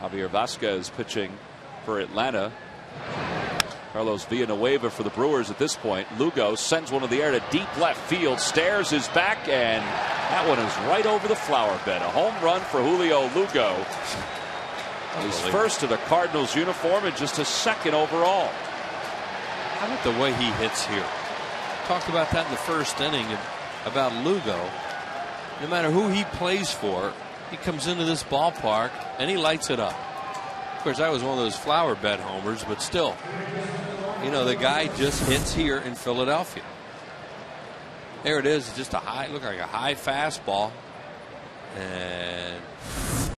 Javier Vazquez pitching for Atlanta. Carlos Villanueva for the Brewers at this point. Lugo sends one in the air to deep left field, stares his back, and that one is right over the flower bed. A home run for Julio Lugo. He's first to the Cardinals uniform and just a second overall. How about the way he hits here? Talked about that in the first inning about Lugo. No matter who he plays for, he comes into this ballpark and he lights it up. Of course, that was one of those flower bed homers, but still, you know, the guy just hits here in Philadelphia. There it is, just a high, look like a high fastball. And